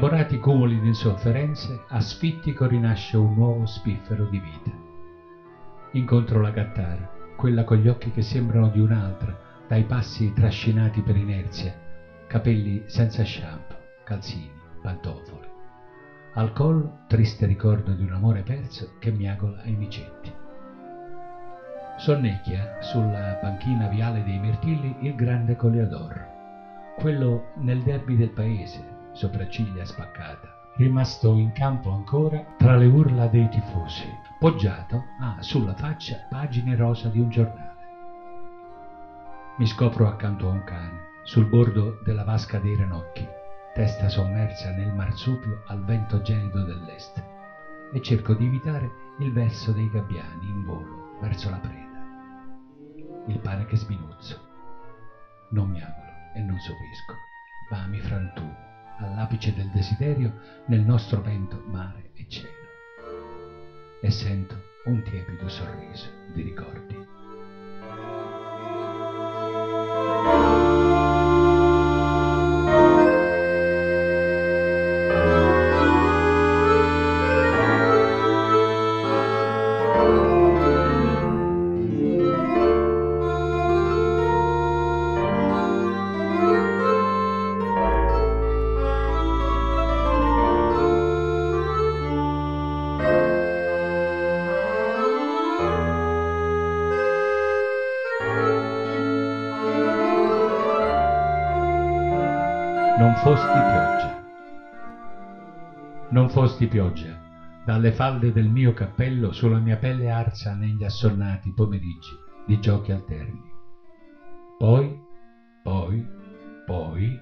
Elaborati cumuli di insofferenze, a sfittico rinasce un nuovo spiffero di vita. Incontro la gattara, quella con gli occhi che sembrano di un'altra, dai passi trascinati per inerzia, capelli senza shampoo, calzini, pantofole. Al collo, triste ricordo di un amore perso che miagola ai micetti. Sonnecchia sulla panchina viale dei Mirtilli il grande Coleodor, quello nel derby del paese, sopracciglia spaccata, rimasto in campo ancora tra le urla dei tifosi, poggiato ha ah, sulla faccia pagine rosa di un giornale. Mi scopro accanto a un cane, sul bordo della vasca dei ranocchi, testa sommersa nel marsupio al vento gelido dell'est, e cerco di evitare il verso dei gabbiani in volo verso la preda. Il pane che sminuzzo. Non mi auguro e non soppisco, ma mi frantumo all'apice del desiderio nel nostro vento mare e cielo. E sento un tiepido sorriso di ricordi. Fosti pioggia. Dalle falde del mio cappello sulla mia pelle arsa negli assonnati pomeriggi di giochi alterni. Poi, poi, poi,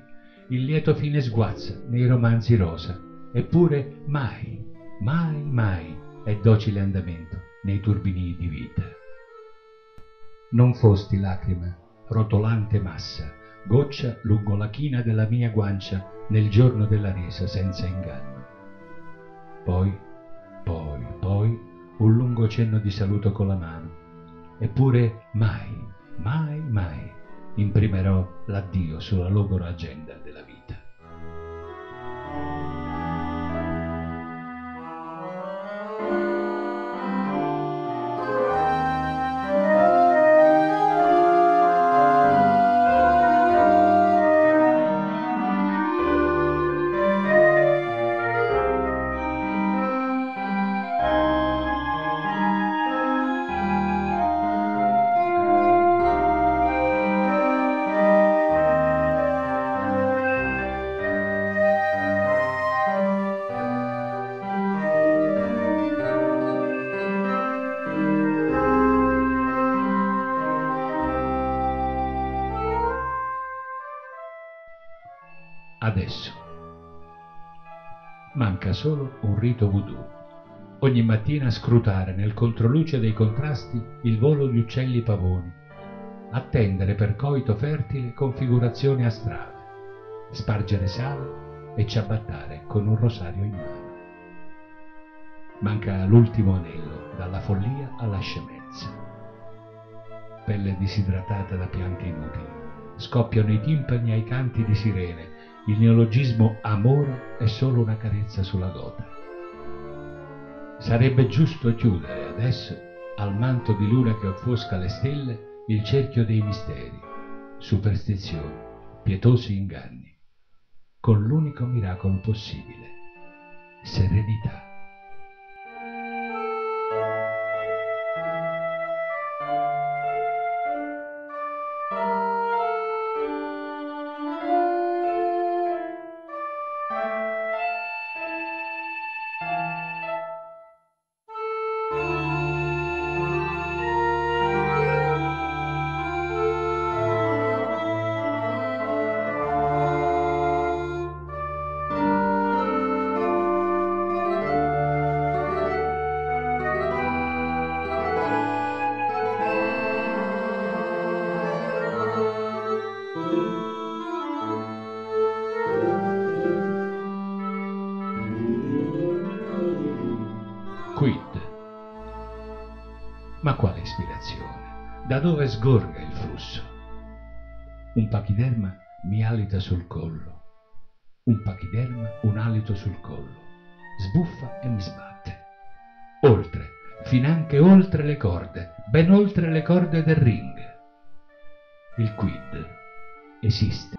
il lieto fine sguazza nei romanzi rosa, eppure mai, mai, mai è docile andamento nei turbini di vita. Non fosti lacrima, rotolante massa, goccia lungo la china della mia guancia nel giorno della resa senza inganno. Poi, poi, poi, un lungo cenno di saluto con la mano. Eppure mai, mai, mai imprimerò l'addio sulla logora agenda della vita. Adesso. Manca solo un rito voodoo. Ogni mattina scrutare nel controluce dei contrasti il volo di uccelli pavoni, attendere per coito fertile configurazioni astrali, spargere sale e ciabattare con un rosario in mano. Manca l'ultimo anello, dalla follia alla scemenza. Pelle disidratata da pianti inutili, scoppiano i timpani ai canti di sirene, il neologismo amore è solo una carezza sulla gota. Sarebbe giusto chiudere adesso, al manto di luna che offusca le stelle, il cerchio dei misteri, superstizioni, pietosi inganni, con l'unico miracolo possibile, serenità. Dove sgorga il flusso? Un pachiderma mi alita sul collo. Un pachiderma un alito sul collo. Sbuffa e mi sbatte. Oltre, finanche oltre le corde, ben oltre le corde del ring. Il quid esiste.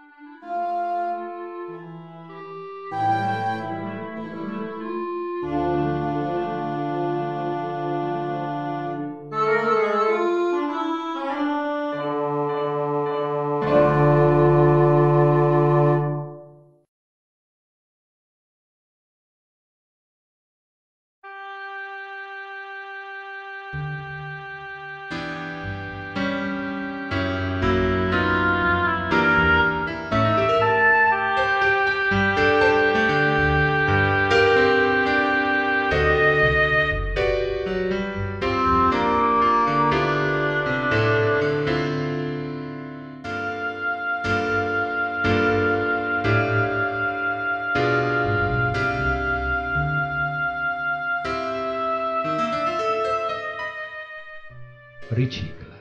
Ricicla.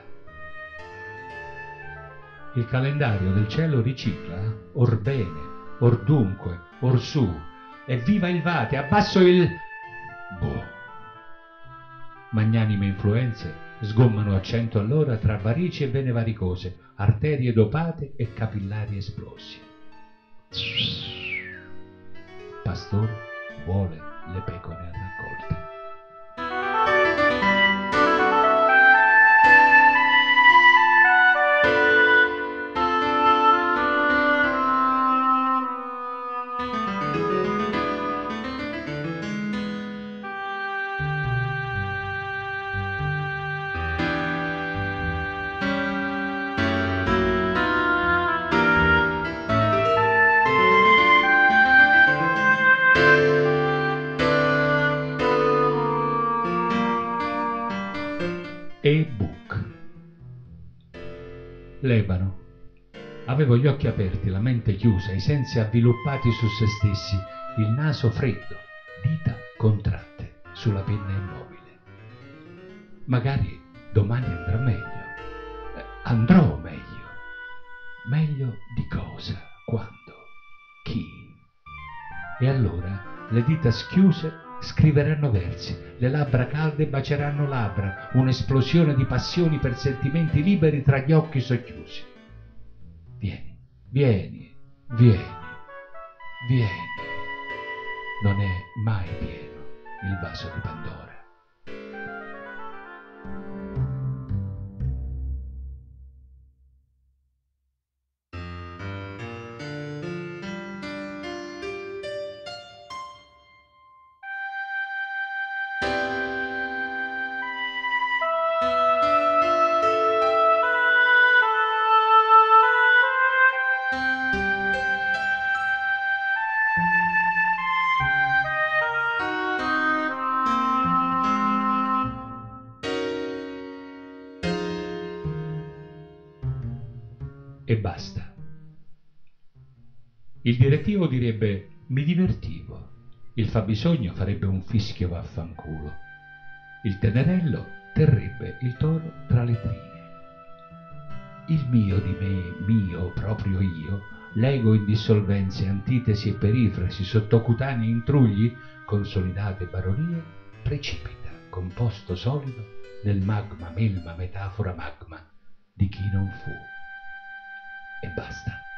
Il calendario del cielo ricicla, or bene, or dunque, or su, evviva il vate, abbasso il... Boh. Magnanime influenze sgommano a cento all'ora tra varici e vene varicose, arterie dopate e capillari esplosi. Pastore vuole le pecore raccolte. Avevo gli occhi aperti, la mente chiusa, i sensi avviluppati su se stessi, il naso freddo, dita contratte sulla penna immobile. Magari domani andrà meglio. Eh, andrò meglio. Meglio di cosa? Quando? Chi? E allora le dita schiuse scriveranno versi, le labbra calde baceranno labbra, un'esplosione di passioni per sentimenti liberi tra gli occhi socchiusi. Vieni, vieni, vieni, vieni. Non è mai pieno il vaso di Pandora. Il direttivo direbbe mi divertivo, il fabbisogno farebbe un fischio vaffanculo, il tenerello terrebbe il toro tra le trine. Il mio di me, mio, proprio io, l'ego in dissolvenze, antitesi e perifrasi, sottocutanei intrugli, consolidate baronie, precipita, composto solido, nel magma, melma, metafora magma di chi non fu e basta.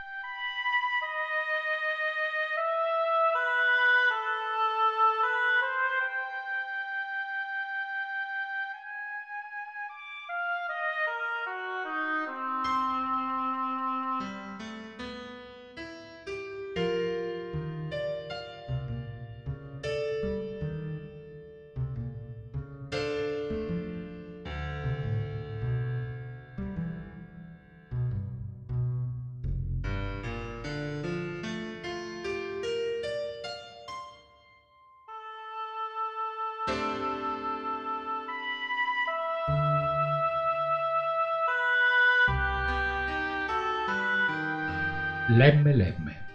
Lemme Lemme.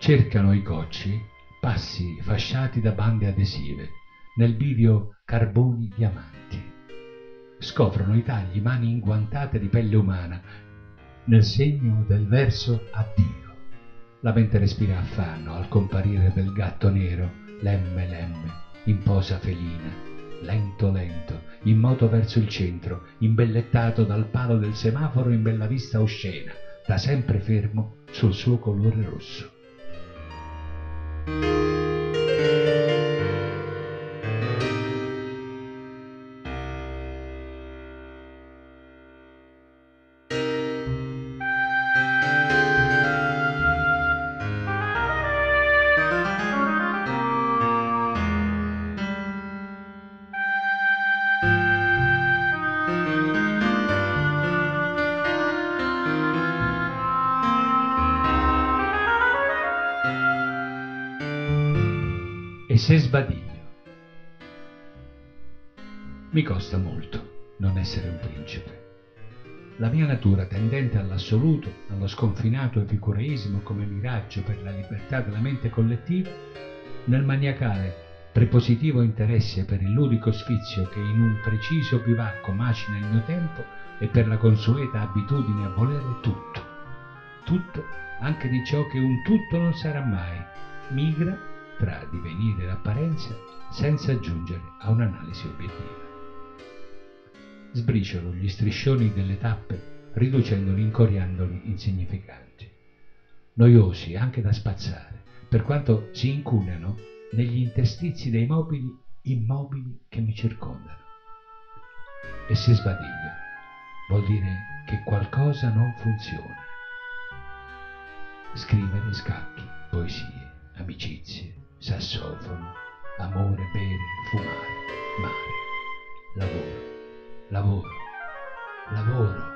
Cercano i cocci passi fasciati da bande adesive nel bivio carboni diamanti. scoprono i tagli mani inguantate di pelle umana nel segno del verso addio. La mente respira affanno al comparire del gatto nero, lemme lemme, in posa felina, lento lento, in moto verso il centro, imbellettato dal palo del semaforo in bella vista oscena, da sempre fermo sul suo colore rosso. Se sbadiglio? Mi costa molto non essere un principe. La mia natura tendente all'assoluto, allo sconfinato epicureismo come miraggio per la libertà della mente collettiva, nel maniacale prepositivo interesse per il ludico sfizio che in un preciso bivacco macina il mio tempo e per la consueta abitudine a volere tutto, tutto anche di ciò che un tutto non sarà mai, migra tra divenire e apparenza senza giungere a un'analisi obiettiva. Sbriciolo gli striscioni delle tappe riducendoli, incoriandoli insignificanti, noiosi anche da spazzare, per quanto si incunano negli interstizi dei mobili immobili che mi circondano. E se sbadiglio, vuol dire che qualcosa non funziona. Scrivere scacchi, poesie, amicizie, sassofono, amore, bere, fumare, mare, lavoro, lavoro, lavoro,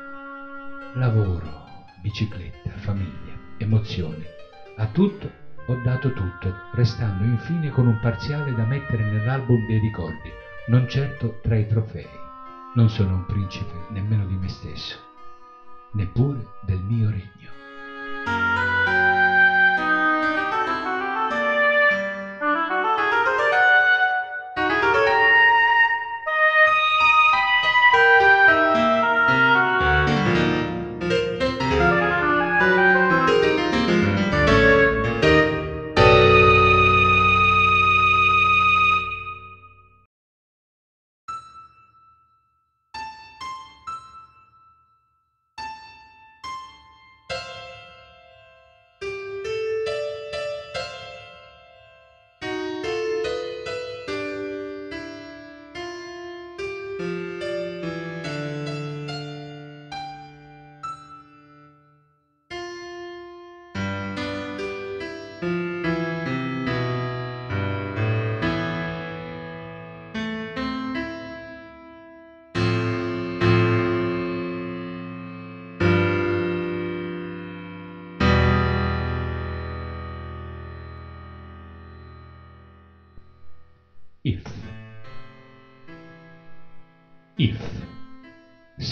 lavoro, bicicletta, famiglia, emozioni. A tutto ho dato tutto, restando infine con un parziale da mettere nell'album dei ricordi, non certo tra i trofei. Non sono un principe nemmeno di me stesso, neppure del mio regno.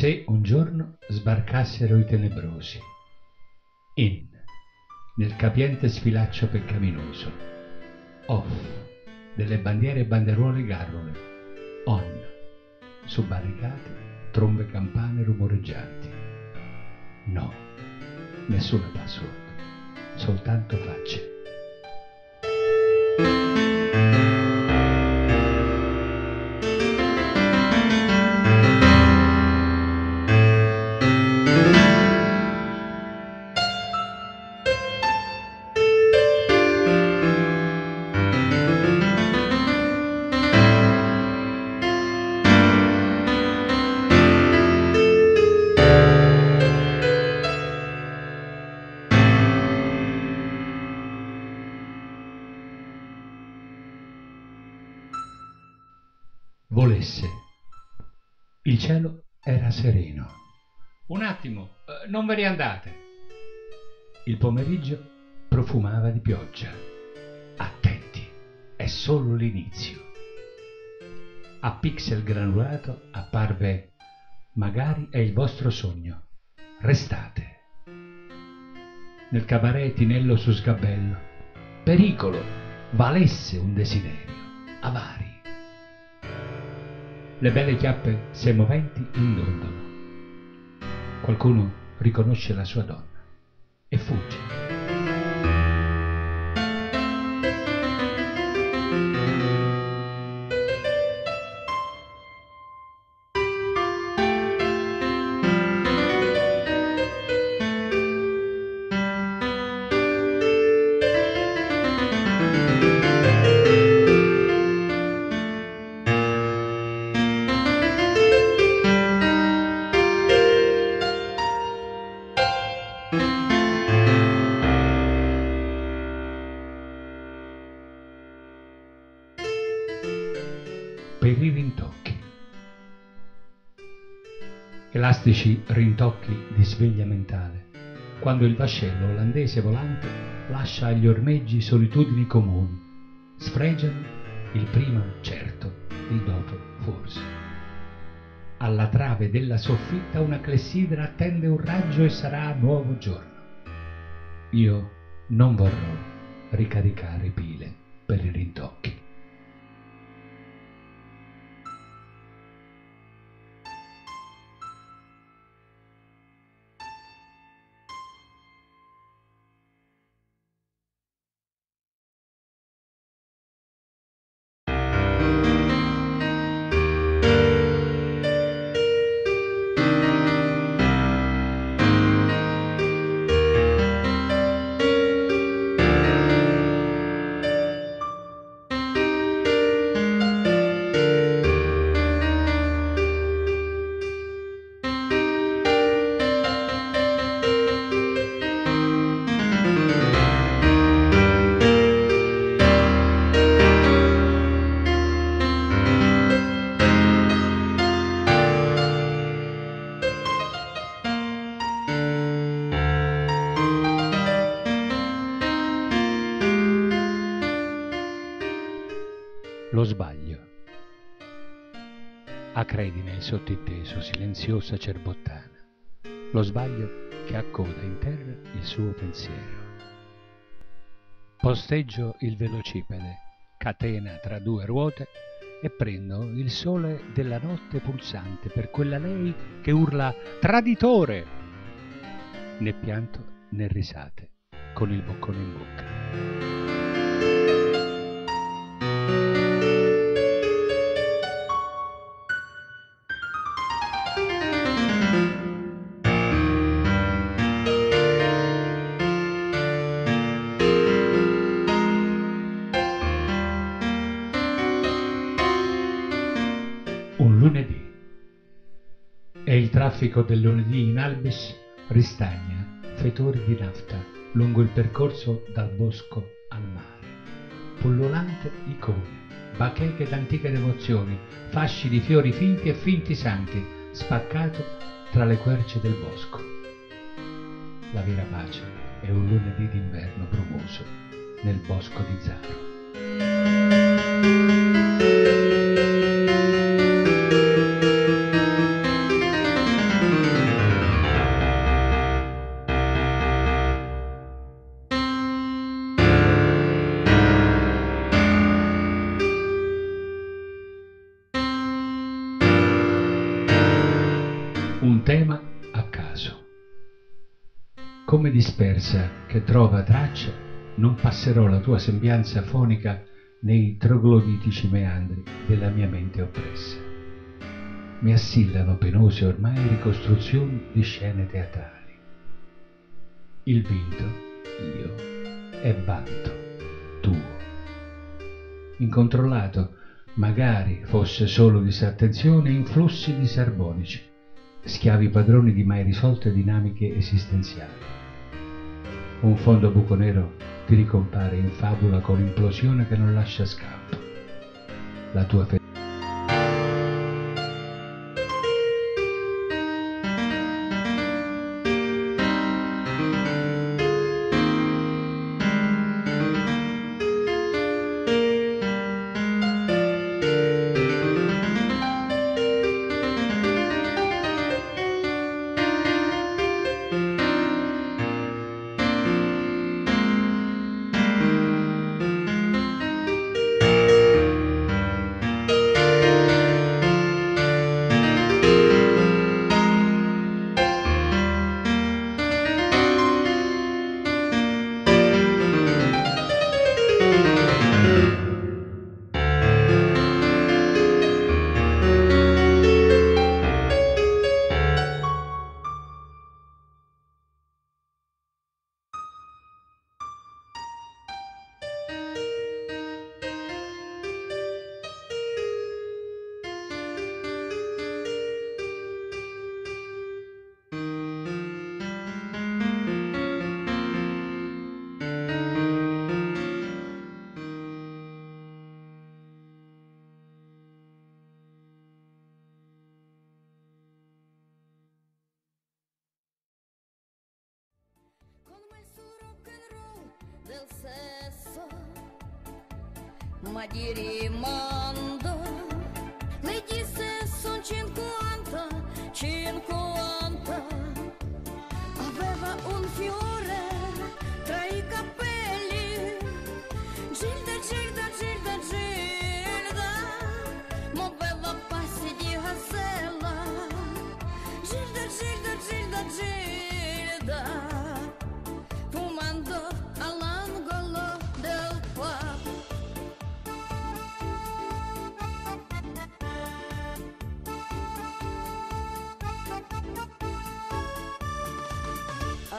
Se un giorno sbarcassero i tenebrosi. In. Nel capiente sfilaccio peccaminoso. Off. Delle bandiere e banderuole garrule. On. Su barricate, trombe campane rumoreggianti. No. Nessuna password. Soltanto facce. Il cielo era sereno. Un attimo, eh, non ve ne andate. Il pomeriggio profumava di pioggia. Attenti, è solo l'inizio. A pixel granulato apparve Magari è il vostro sogno. Restate. Nel cabaret Tinello su sgabello. Pericolo, valesse un desiderio. Avari. Le belle chiappe semoventi indondolo. Qualcuno riconosce la sua donna e fugge. Elastici rintocchi di sveglia mentale, quando il vascello olandese volante lascia agli ormeggi solitudini comuni, sfregiano il prima certo, il dopo forse. Alla trave della soffitta una clessidra attende un raggio e sarà nuovo giorno. Io non vorrò ricaricare pile per i rintocchi. Sottinteso, silenziosa cerbottana. Lo sbaglio che accoda in terra il suo pensiero. Posteggio il velocipede, catena tra due ruote e prendo il sole della notte pulsante per quella lei che urla traditore. Né pianto né risate, con il boccone in bocca. Traffico del lunedì in Albis ristagna fetori di nafta lungo il percorso dal bosco al mare. Pullulante icone, bacheche d'antiche devozioni, fasci di fiori finti e finti santi, spaccato tra le querce del bosco. La vera pace è un lunedì d'inverno brumoso nel bosco di Zaro. Un tema a caso. Come dispersa che trova traccia, non passerò la tua sembianza fonica nei trogloditici meandri della mia mente oppressa. Mi assillano penose ormai ricostruzioni di scene teatrali. Il vinto, io, è vanto, tuo. Incontrollato, magari fosse solo disattenzione, influssi disarmonici schiavi padroni di mai risolte dinamiche esistenziali. Un fondo buco nero ti ricompare in fabula con implosione che non lascia scampo. La tua fe-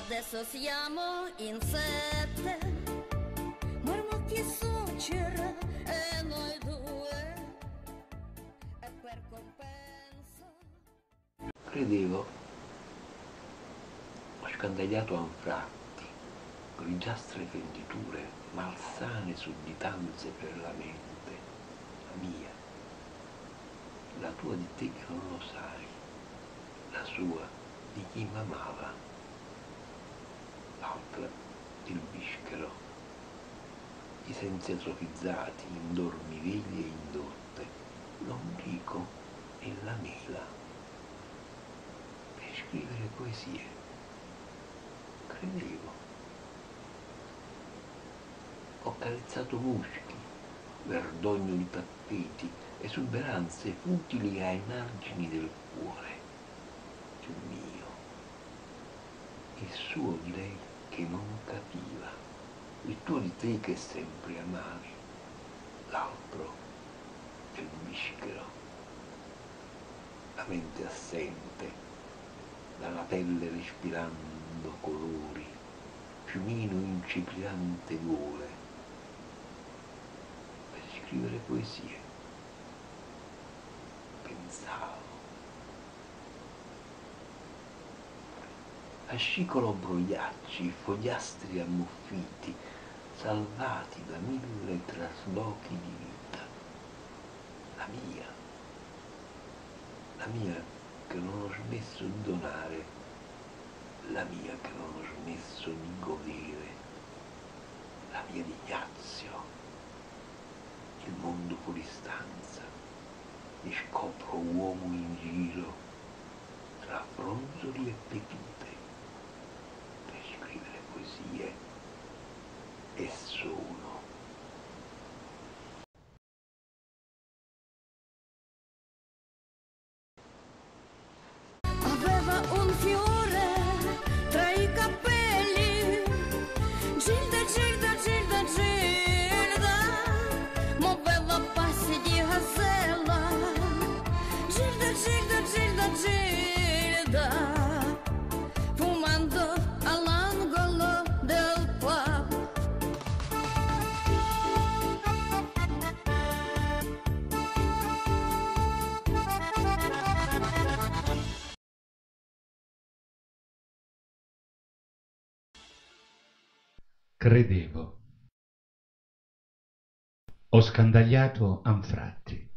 Adesso siamo in sette, marmotti suocera e noi due, e per compenso... Credevo, ho scandagliato anfratti, grigiastre fenditure, malsane sudditanze per la mente, la mia, la tua di te che non lo sai, la sua di chi m'amava, l'altra il bischero, i sensi atrofizzati, in dormiveglie e indotte, l'ombrico e la mela per scrivere poesie. Credevo. Ho carezzato muschi, verdogno di tappeti, esuberanze futili ai margini del cuore. Il mio. Il suo di lei che non capiva. Il tuo di te che sempre amavi. L'altro del bischero. La mente assente dalla pelle respirando colori, fiumino incipriante gole, per scrivere poesie. Pensavo. Ascicolo brogliacci, fogliastri ammuffiti, salvati da mille traslochi di vita. La mia, la mia che non ho smesso di donare, la mia che non ho smesso di godere, la mia di Ignazio, il mondo fuori stanza, mi scopro uomo in giro tra fronzoli e pepite poesie e sono. Credevo. Ho scandagliato anfratti,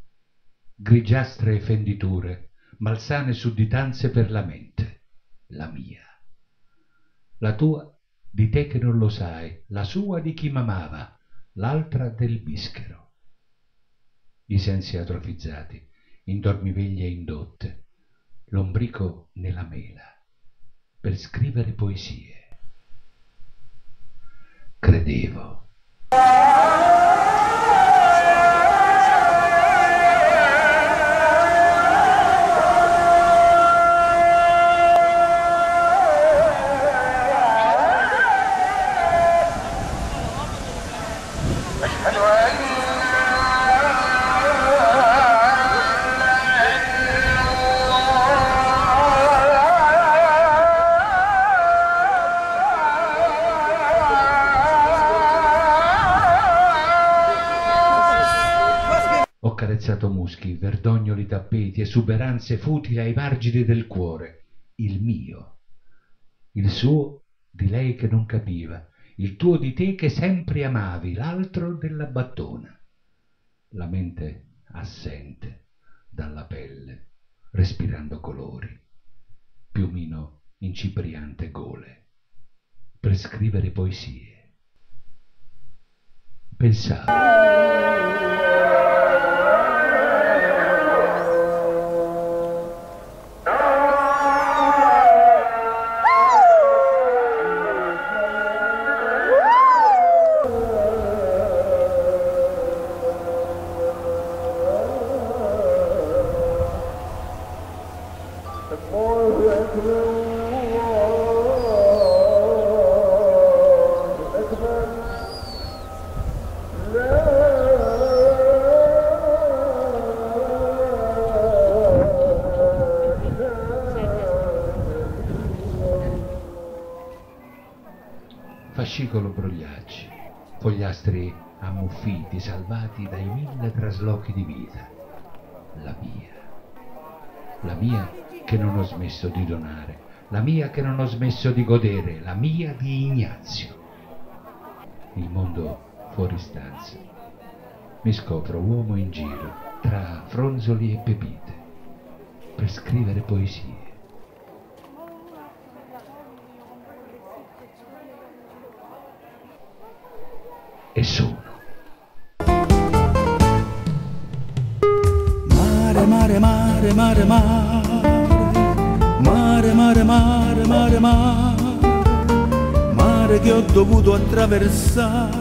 grigiastre fenditure, malsane sudditanze per la mente, la mia. La tua di te che non lo sai, la sua di chi m'amava, l'altra del bischero. I sensi atrofizzati, in dormiveglie indotte, l'ombrico nella mela, per scrivere poesie. Credevo. Tappeti, esuberanze futili ai margini del cuore, il mio, il suo di lei che non capiva, il tuo di te che sempre amavi, l'altro della battona. La mente assente dalla pelle, respirando colori, piumino incipriante gole, per scrivere poesie. pensavo. Ammuffiti, salvati dai mille traslochi di vita. La mia, la mia che non ho smesso di donare, la mia che non ho smesso di godere, la mia di Ignazio. Il mondo fuori stanza. Mi scopro uomo in giro, tra fronzoli e pepite, per scrivere poesie. E sono. mare, mare, mare, mare, mare, mare, mare, che ho dovuto attraversare.